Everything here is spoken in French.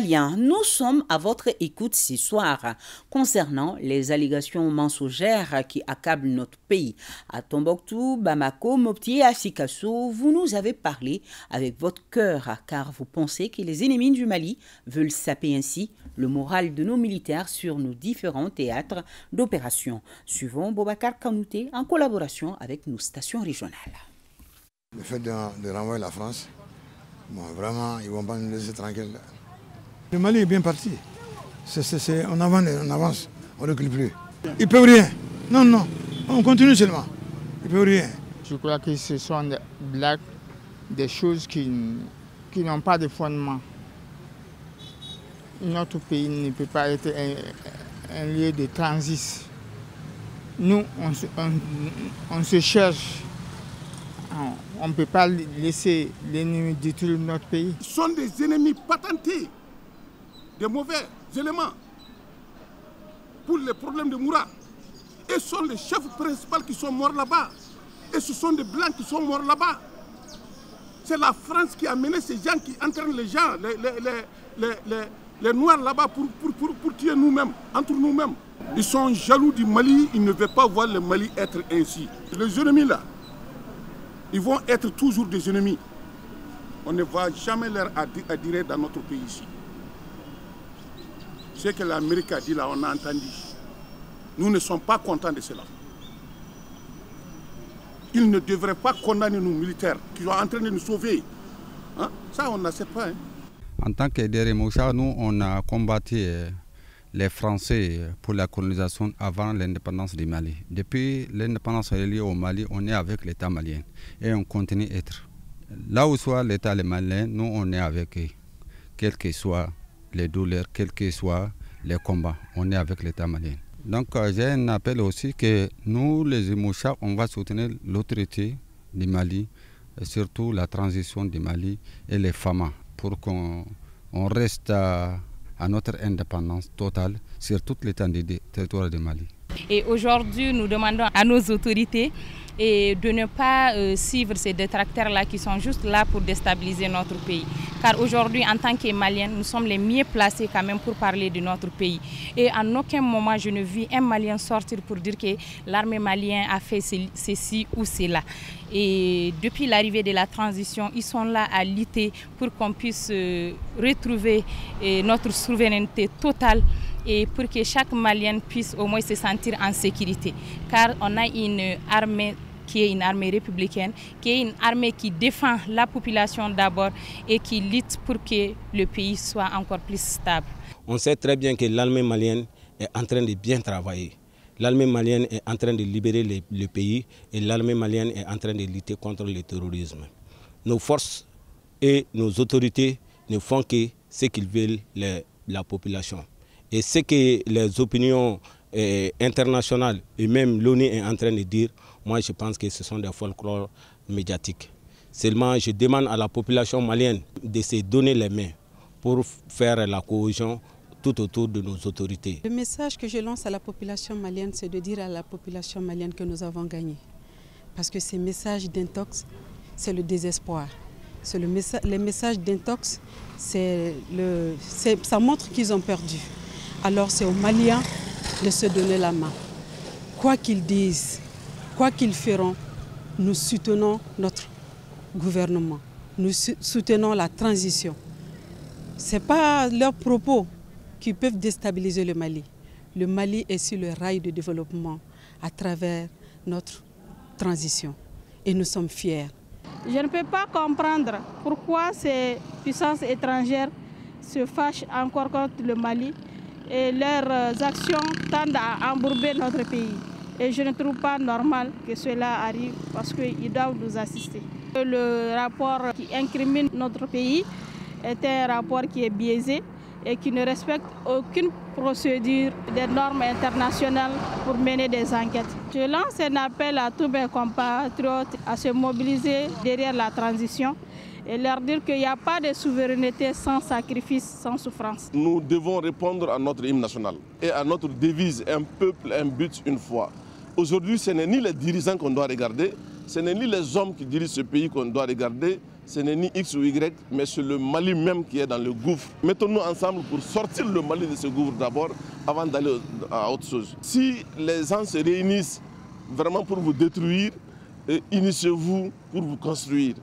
Nous sommes à votre écoute ce soir concernant les allégations mensongères qui accablent notre pays. À Tombouctou, Bamako, Mopti et à Sikasso, vous nous avez parlé avec votre cœur car vous pensez que les ennemis du Mali veulent saper ainsi le moral de nos militaires sur nos différents théâtres d'opération. Suivons Bobakar Kanouté en collaboration avec nos stations régionales. Le fait de, renvoyer la France, vraiment, ils ne vont pas nous laisser tranquilles. Le Mali est bien parti. on avance, on avance, on ne recule plus. Ils ne peuvent rien. Non, non, on continue seulement. Ils ne peuvent rien. Je crois que ce sont des blagues, des choses qui, qui n'ont pas de fondement. Notre pays ne peut pas être un, lieu de transit. Nous, on se, cherche. On ne peut pas laisser l'ennemi détruire notre pays. Ce sont des ennemis patentés des mauvais éléments pour les problèmes de Moura. Et ce sont les chefs principaux qui sont morts là-bas. Et ce sont des blancs qui sont morts là-bas. C'est la France qui a mené ces gens qui entraînent les gens, les, noirs là-bas pour, pour, pour, tuer nous-mêmes, entre nous-mêmes. Ils sont jaloux du Mali, ils ne veulent pas voir le Mali être ainsi. Les ennemis là, ils vont être toujours des ennemis. On ne va jamais leur adhérer dans notre pays ici. Ce que l'Amérique a dit là, on a entendu. Nous ne sommes pas contents de cela. Ils ne devraient pas condamner nos militaires qui sont en train de nous sauver. Hein? Ça, on n'accepte pas. Hein. En tant que Moussa, nous, on a combattu euh, les Français pour la colonisation avant l'indépendance du Mali. Depuis l'indépendance reliée au Mali, on est avec l'État malien et on continue à être. Là où soit l'État malien, nous, on est avec eux, quel que soit les douleurs, quels que soient les combats. On est avec l'État malien. Donc euh, j'ai un appel aussi que nous, les Imoucha, on va soutenir l'autorité du Mali, surtout la transition du Mali et les FAMA, pour qu'on reste à, notre indépendance totale sur toute l'étendue du territoire du Mali. Et aujourd'hui, nous demandons à nos autorités et de ne pas euh, suivre ces détracteurs-là qui sont juste là pour déstabiliser notre pays. Car aujourd'hui, en tant que Maliens, nous sommes les mieux placés quand même pour parler de notre pays. Et en aucun moment, je ne vis un Malien sortir pour dire que l'armée malienne a fait ceci ou cela. Et depuis l'arrivée de la transition, ils sont là à lutter pour qu'on puisse euh, retrouver euh, notre souveraineté totale et pour que chaque Malien puisse au moins se sentir en sécurité. Car on a une armée qui est une armée républicaine, qui est une armée qui défend la population d'abord et qui lutte pour que le pays soit encore plus stable. On sait très bien que l'armée malienne est en train de bien travailler. L'armée malienne est en train de libérer le, pays et l'armée malienne est en train de lutter contre le terrorisme. Nos forces et nos autorités ne font que ce qu'ils veulent la population. Et ce que les opinions eh, internationales et même l'ONU est en train de dire, moi je pense que ce sont des folklores médiatiques. Seulement je demande à la population malienne de se donner les mains pour faire la cohésion tout autour de nos autorités. Le message que je lance à la population malienne, c'est de dire à la population malienne que nous avons gagné. Parce que ces messages d'intox, c'est le désespoir. Le les messages d'intox, ça montre qu'ils ont perdu alors c'est aux Maliens de se donner la main. Quoi qu'ils disent, quoi qu'ils feront, nous soutenons notre gouvernement, nous soutenons la transition. Ce n'est pas leurs propos qui peuvent déstabiliser le Mali. Le Mali est sur le rail de développement à travers notre transition et nous sommes fiers. Je ne peux pas comprendre pourquoi ces puissances étrangères se fâchent encore contre le Mali et leurs actions tendent à embourber notre pays. Et je ne trouve pas normal que cela arrive parce qu'ils doivent nous assister. Le rapport qui incrimine notre pays est un rapport qui est biaisé et qui ne respecte aucune procédure des normes internationales pour mener des enquêtes. Je lance un appel à tous mes compatriotes à se mobiliser derrière la transition et leur dire qu'il n'y a pas de souveraineté sans sacrifice, sans souffrance. Nous devons répondre à notre hymne national et à notre devise un peuple, un but, une foi. Aujourd'hui, ce n'est ni les dirigeants qu'on doit regarder, ce n'est ni les hommes qui dirigent ce pays qu'on doit regarder, ce n'est ni X ou Y, mais c'est le Mali même qui est dans le gouffre. Mettons-nous ensemble pour sortir le Mali de ce gouffre d'abord, avant d'aller à autre chose. Si les gens se réunissent vraiment pour vous détruire, initiez-vous pour vous construire.